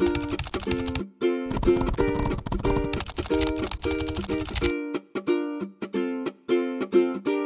Thank you.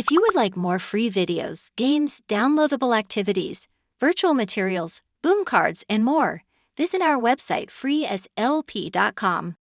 If you would like more free videos, games, downloadable activities, virtual materials, boom cards, and more, visit our website freeslp.com.